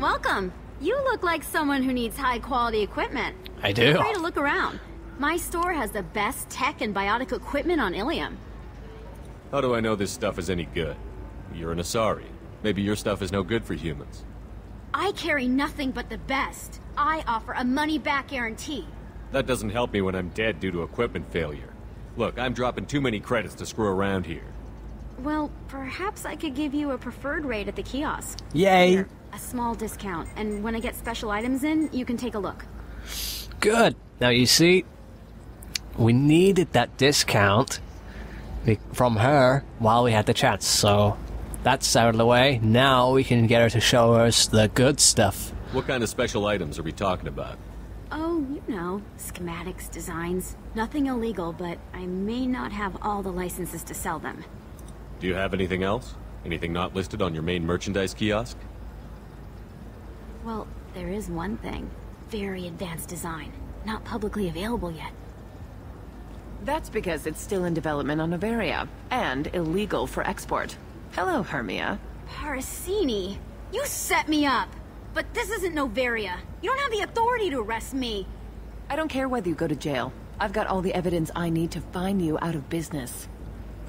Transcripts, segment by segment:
Welcome. You look like someone who needs high quality equipment. I do. Feel free to look around. My store has the best tech and biotic equipment on Ilium. How do I know this stuff is any good? You're an Asari. Maybe your stuff is no good for humans. I carry nothing but the best. I offer a money-back guarantee. That doesn't help me when I'm dead due to equipment failure. Look, I'm dropping too many credits to screw around here. Well, perhaps I could give you a preferred rate at the kiosk. Yay. Here, a small discount, and when I get special items in, you can take a look. Good. Now you see, we needed that discount from her while we had the chance. So that's out of the way. Now we can get her to show us the good stuff. What kind of special items are we talking about? Oh, you know, schematics, designs. Nothing illegal, but I may not have all the licenses to sell them. Do you have anything else? Anything not listed on your main merchandise kiosk? Well, there is one thing. Very advanced design. Not publicly available yet. That's because it's still in development on Novaria, and illegal for export. Hello, Hermia. Parasini, you set me up! But this isn't Novaria. You don't have the authority to arrest me. I don't care whether you go to jail. I've got all the evidence I need to find you out of business.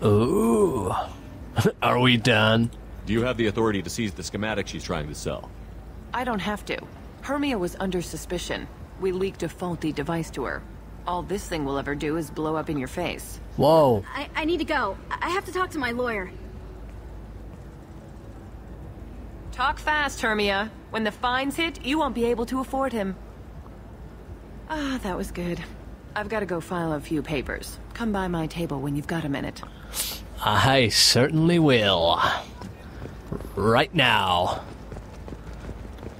Ooh. Are we done? Do you have the authority to seize the schematic she's trying to sell? I don't have to. Hermia was under suspicion. We leaked a faulty device to her. All this thing will ever do is blow up in your face. Whoa. I, I need to go. I I have to talk to my lawyer. Talk fast, Hermia. When the fines hit, you won't be able to afford him. Ah, that was good. I've got to go file a few papers. Come by my table when you've got a minute. I certainly will. Right now.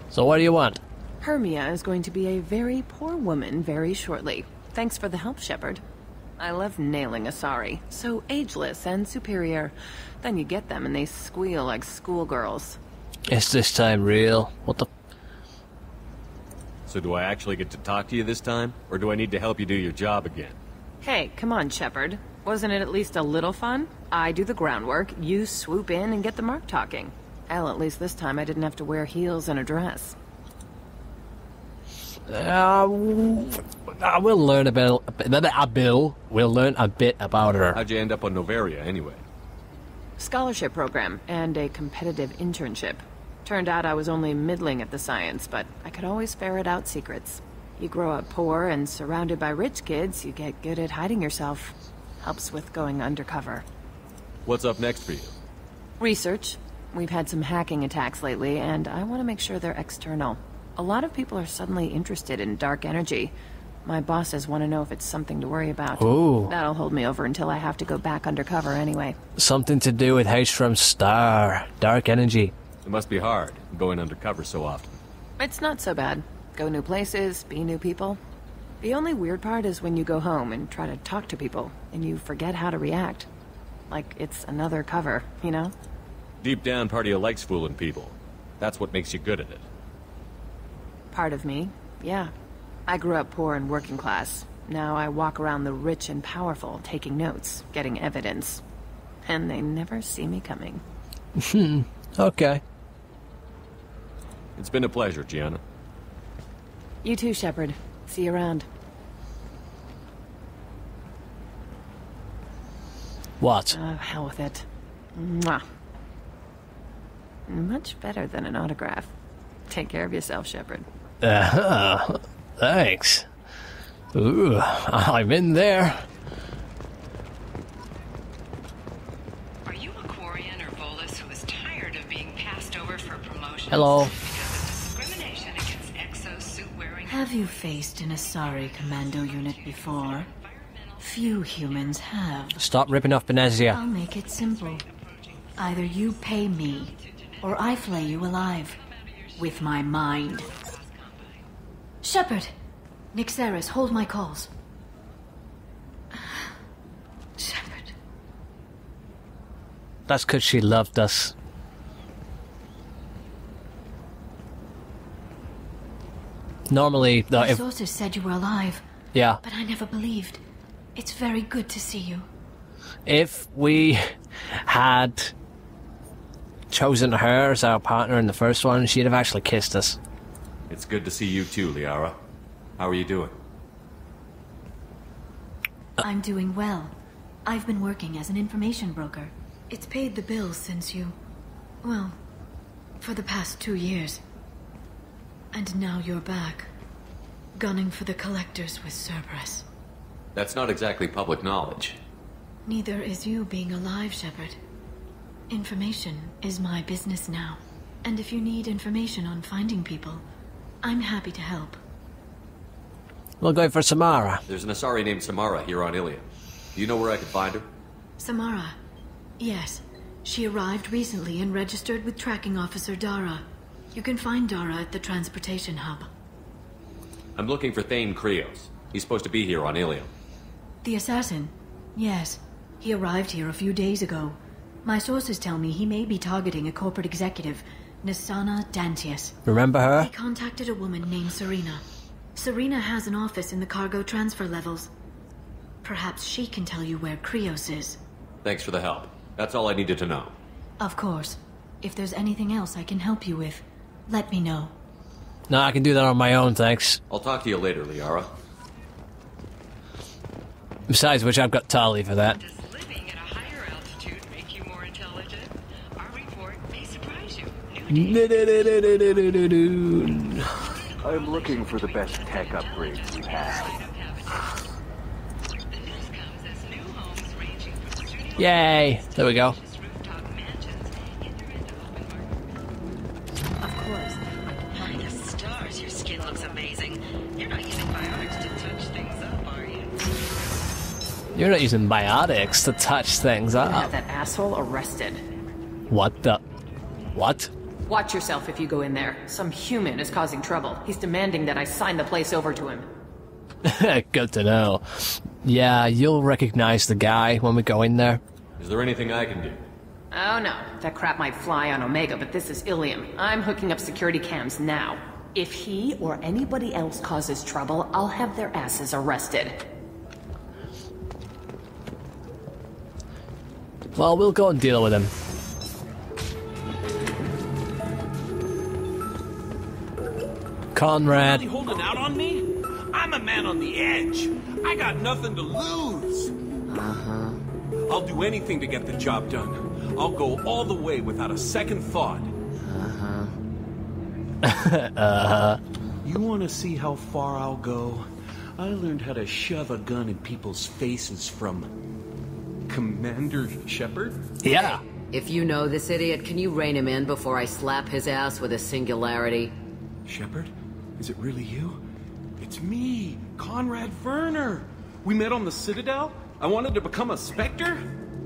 So what do you want? Hermia is going to be a very poor woman very shortly. Thanks for the help, Shepard. I love nailing Asari. So ageless and superior. Then you get them and they squeal like schoolgirls. Is this time real? What the? So do I actually get to talk to you this time? Or do I need to help you do your job again? Hey, come on, Shepard. Wasn't it at least a little fun? I do the groundwork, you swoop in and get the mark talking. Hell, at least this time I didn't have to wear heels and a dress. Uh, I will learn a bit. A Bill We'll learn a bit about her. How'd you end up on Novaria anyway? Scholarship program and a competitive internship. Turned out I was only middling at the science, but I could always ferret out secrets. You grow up poor and surrounded by rich kids, you get good at hiding yourself. Helps with going undercover. What's up next for you? Research. We've had some hacking attacks lately, and I want to make sure they're external. A lot of people are suddenly interested in dark energy. My bosses want to know if it's something to worry about. Ooh. That'll hold me over until I have to go back undercover anyway. Something to do with Haestrom Star. Dark energy. It must be hard, going undercover so often. It's not so bad. Go new places, be new people. The only weird part is when you go home and try to talk to people, and you forget how to react. Like it's another cover, you know? Deep down, part of you likes fooling people. That's what makes you good at it. Part of me, yeah. I grew up poor and working class. Now I walk around the rich and powerful, taking notes, getting evidence. And they never see me coming. Hmm. Okay. It's been a pleasure, Gianna. You too, Shepard. See you around. What? Oh, hell with it. Mwah. Much better than an autograph. Take care of yourself, Shepard. Uh, thanks. Ooh, I'm in there. Are you a Quarian or Volus who is tired of being passed over for promotions? Hello. Have you faced an Asari commando unit before? Few humans have. Stop ripping off Benezia. I'll make it simple. Either you pay me, or I flay you alive. With my mind. Shepard! Nyxeris, hold my calls. Shepard. That's because she loved us. Normally, though, My if sources said you were alive, yeah, but I never believed. It's very good to see you. if we had chosen her as our partner in the first one, she'd have actually kissed us. It's good to see you too, Liara. How are you doing? I'm doing well. I've been working as an information broker. It's paid the bills since you. Well, for the past two years. And now you're back. Gunning for the collectors with Cerberus. That's not exactly public knowledge. Neither is you being alive, Shepard. Information is my business now. And if you need information on finding people, I'm happy to help. We'll go for Samara. There's an Asari named Samara here on Ilium. Do you know where I could find her? Samara. Yes. She arrived recently and registered with tracking officer Dara. You can find Dara at the transportation hub. I'm looking for Thane Krios. He's supposed to be here on Ilium. The assassin? Yes. He arrived here a few days ago. My sources tell me he may be targeting a corporate executive, Nassana Dantius. Remember her? He contacted a woman named Seryna. Seryna has an office in the cargo transfer levels. Perhaps she can tell you where Krios is. Thanks for the help. That's all I needed to know. Of course. If there's anything else I can help you with, let me know. No, I can do that on my own, thanks. I'll talk to you later, Liara. Besides which, I've got Tali for that. Does living at a higher altitude make you more intelligent? Our report may surprise you. New data. I'm looking for the best tech upgrades we have. The news comes as new homes ranging from studio Yay! There we go. Stars, your skin looks amazing. You're not using biotics to touch things up, are you? You're not using biotics to touch things Have up. that asshole arrested. What the? What? Watch yourself if you go in there. Some human is causing trouble. He's demanding that I sign the place over to him. Good to know. Yeah, you'll recognize the guy when we go in there. Is there anything I can do? Oh no, that crap might fly on Omega, but this is Ilium. I'm hooking up security cams now. If he or anybody else causes trouble, I'll have their asses arrested. Well, we'll go and deal with him. Conrad. Really holding out on me? I'm a man on the edge. I got nothing to lose. Uh-huh. I'll do anything to get the job done. I'll go all the way without a second thought. Uh-huh. uh-huh. You want to see how far I'll go? I learned how to shove a gun in people's faces from Commander Shepard. Yeah. If you know this idiot, can you rein him in before I slap his ass with a singularity? Shepard? Is it really you? It's me, Conrad Werner. We met on the Citadel. I wanted to become a Spectre.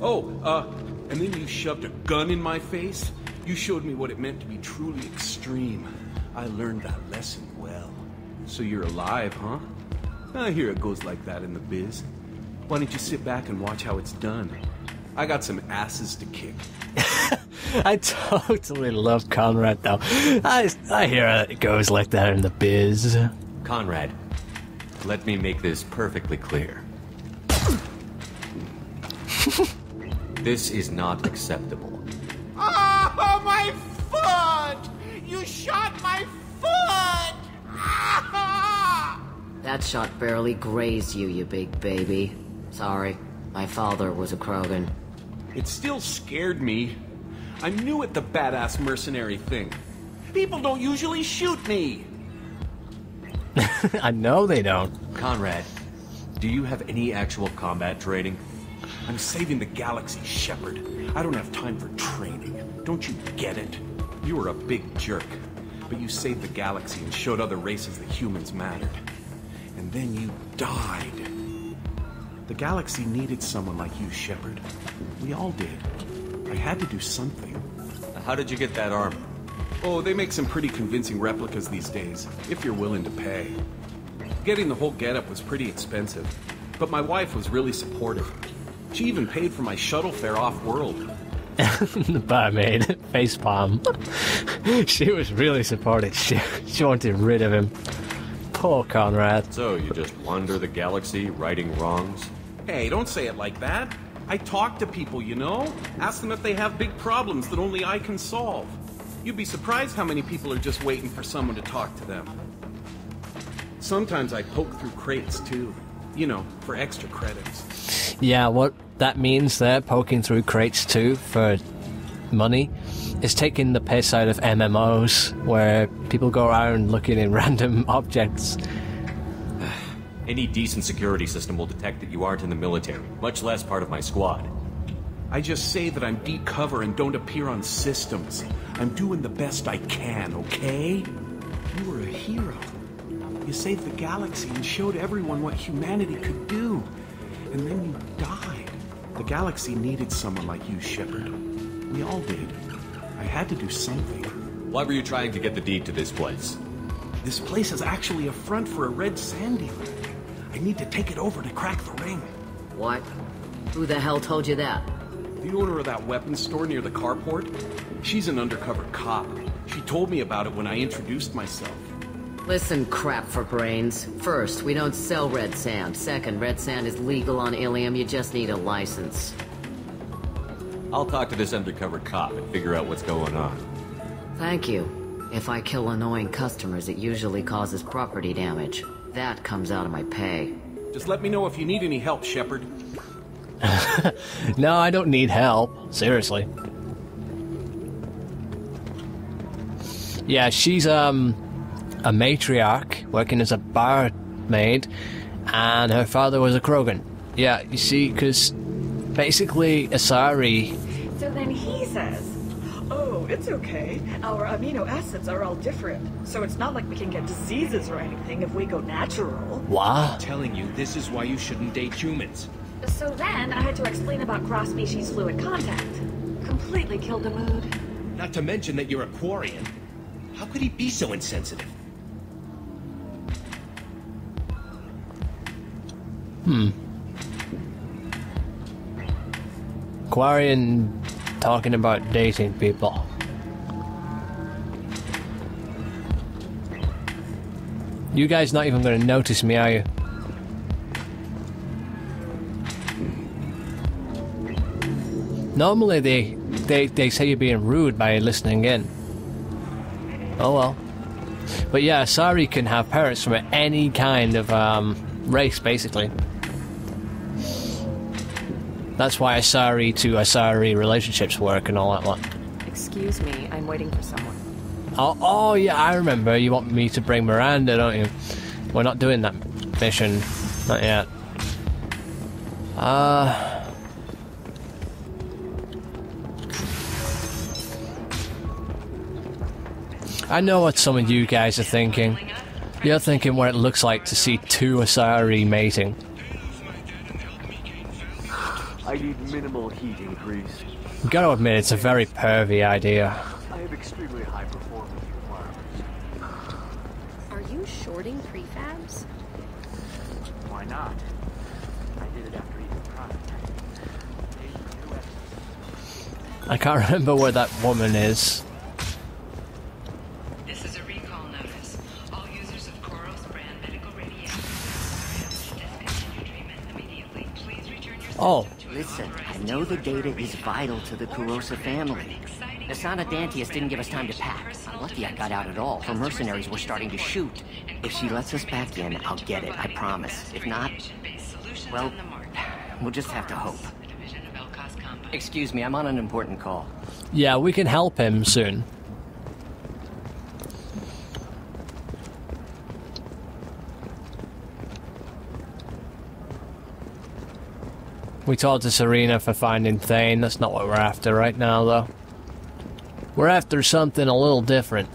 Oh, uh, and then you shoved a gun in my face. You showed me what it meant to be truly extreme. I learned that lesson well. So you're alive, huh? I hear it goes like that in the biz. Why don't you sit back and watch how it's done? I got some asses to kick. I totally love Conrad, though. I, I hear it goes like that in the biz. Conrad, let me make this perfectly clear. this is not acceptable. Shot my foot! That shot barely grazed you, you big baby. Sorry, my father was a Krogan. It still scared me. I'm new at the badass mercenary thing. People don't usually shoot me. I know they don't. Conrad, do you have any actual combat training? I'm saving the galaxy, Shepard. I don't have time for training. Don't you get it? You are a big jerk, but you saved the galaxy and showed other races that humans mattered. And then you died. The galaxy needed someone like you, Shepard. We all did. I had to do something. How did you get that armor? Oh, they make some pretty convincing replicas these days, if you're willing to pay. Getting the whole getup was pretty expensive, but my wife was really supportive. She even paid for my shuttle fare off-world. the barmaid, facepalm. she was really supportive. She, she wanted rid of him. Poor Conrad. So, you just wander the galaxy, righting wrongs? Hey, don't say it like that. I talk to people, you know? Ask them if they have big problems that only I can solve. You'd be surprised how many people are just waiting for someone to talk to them. Sometimes I poke through crates, too. You know, for extra credits. Yeah, what that means there, poking through crates too for money, is taking the piss out of MMOs where people go around looking in random objects. Any decent security system will detect that you aren't in the military, much less part of my squad. I just say that I'm deep cover and don't appear on systems. I'm doing the best I can, okay? You were a hero. You saved the galaxy and showed everyone what humanity could do. And then you died. The galaxy needed someone like you, Shepard. We all did. I had to do something. Why were you trying to get the deed to this place? This place is actually a front for a red sand dealer. I need to take it over to crack the ring. What? Who the hell told you that? The owner of that weapons store near the carport? She's an undercover cop. She told me about it when I introduced myself. Listen, crap for brains. First, we don't sell red sand. Second, red sand is legal on Ilium, you just need a license. I'll talk to this undercover cop and figure out what's going on. Thank you. If I kill annoying customers, it usually causes property damage. That comes out of my pay. Just let me know if you need any help, Shepard. No, I don't need help. Seriously. Yeah, she's um a matriarch working as a barmaid, and her father was a Krogan. Yeah, you see, because basically Asari. So then he says, Oh, it's okay. Our amino acids are all different, so it's not like we can get diseases or anything if we go natural. What? telling you, this is why you shouldn't date humans. So then I had to explain about cross species fluid contact. Completely killed the mood. Not to mention that you're a Quarian. How could he be so insensitive? Hmm. Quarian talking about dating people. You guys not even going to notice me, are you? Normally they, they they say you're being rude by listening in. Oh well. But yeah, Sari can have parents from any kind of um, race, basically. That's why Asari to Asari relationships work and all that one. Excuse me, I'm waiting for someone. Oh, oh yeah, I remember. You want me to bring Miranda, don't you? We're not doing that mission. Not yet. Uh. I know what some of you guys are thinking. You're thinking what it looks like to see two Asari mating. I need minimal heat increase. Gotta admit, it's a very pervy idea. I have extremely high performance requirements. Are you shorting prefabs? Why not? I did it after eating product. I can't remember where that woman is. This is a recall notice. All users of Koros brand medical radiation should discontinue treatment immediately. Please return your Oh, Listen, I know the data is vital to the Kurosa family. Nassana Dantius didn't give us time to pack. I'm lucky I got out at all. Her mercenaries were starting to shoot. If she lets us back in, I'll get it, I promise. If not, well, we'll just have to hope. Excuse me, I'm on an important call. yeah, we can help him soon. We talked to Seryna for finding Thane. That's not what we're after right now, though. We're after something a little different.